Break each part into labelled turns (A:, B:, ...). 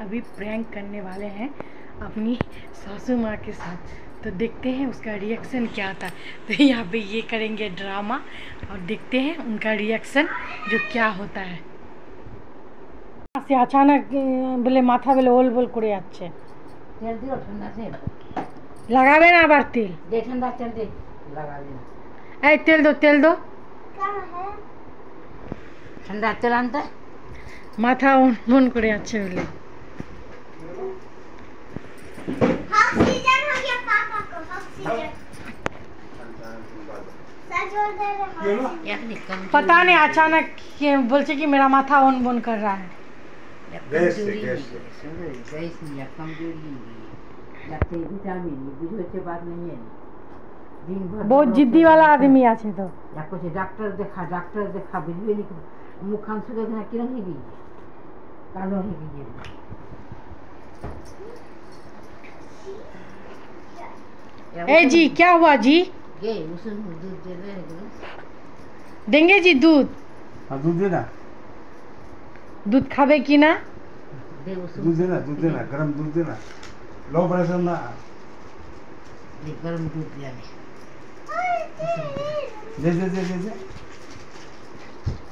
A: अभी प्रैंक करने वाले हैं अपनी सासू माँ के साथ तो देखते हैं उसका रिएक्शन क्या आता है तो यहाँ पे ये करेंगे ड्रामा और देखते हैं उनका रिएक्शन जो क्या होता है से अचानक अ, बोले माथा बोले ओल बोल করে যাচ্ছে
B: তেল দিও ঠান্ডা তেল
A: লাগাবে না আবার তেল
B: দে ঠান্ডা তেল দে লাগা দিন
A: এই তেল দো তেল দো
B: ঠান্ডা তেল আনতে
A: মাথা মন করে যাচ্ছে বলে पता नहीं, अचानक बोलते कि मेरा माथा ऑन बोन कर रहा है। बहुत जिद्दी वाला आदमी আছে তো
B: डॉक्टर देखा डॉक्टर देखा ডাক্তার দেখা বুঝবে নি মুখ
A: ए जी, क्या हुआ जी?
B: गे उसन दूध दे दे
A: देंगे जी दूध।
C: हाँ दूध देना
A: दूध खावे की ना?
C: दूध देना दूध देना गरम दूध देना लो प्रेशर ना।
B: दे गरम दूध दे
C: दे दे दे दे दे।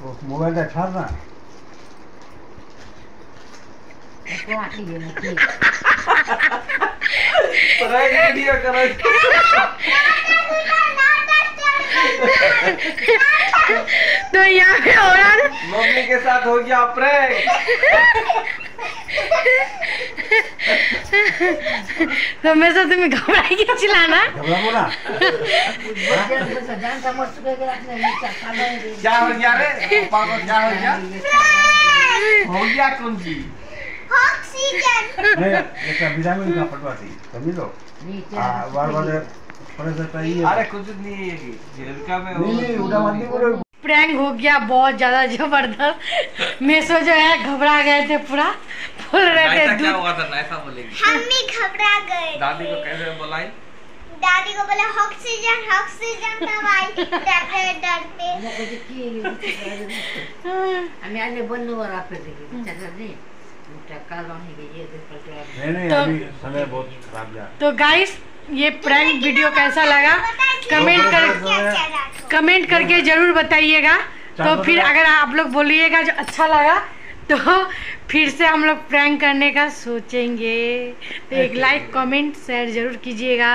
C: ओ मोबाइल का छाड़ ना।
B: को आती है ना
A: तो यहाँ पे हो रहा है
D: मम्मी के साथ हो गया प्रैंक।
A: तो मैं तो तुम्हें घबराएगी
C: घबरा बोला
B: जान का ही
D: क्या हो गया रे? पापा क्या हो गया? हो गया कौन सी
E: ऑक्सीजन ये
C: नहीं ऐसा विटामिन का पटवा थी समझ लो? हाँ बार
A: प्रैंक हो गया बहुत ज़्यादा ज़बरदस्त। मेसो जो है घबरा गए थे पूरा। फुल रहे थे
D: क्या हुआ था? नाइसा बोलेगी।
E: हम भी घबरा गए
D: दादी को कैसे बुलाई?
E: दादी को बोले ऑक्सीजन ऑक्सीजन दवाई। डरते डरते
B: हाँ। हमें आज बंद हो रहा पे देखिए हम्म। चल
C: नहीं
A: तो, तो गाइस ये प्रैंक वीडियो कैसा लगा? कमेंट कर कमेंट करके ज़रूर बताइएगा। तो फिर अगर आप लोग बोलिएगा जो अच्छा लगा तो फिर से हम लोग प्रैंक करने का सोचेंगे। तो एक लाइक कमेंट शेयर ज़रूर कीजिएगा।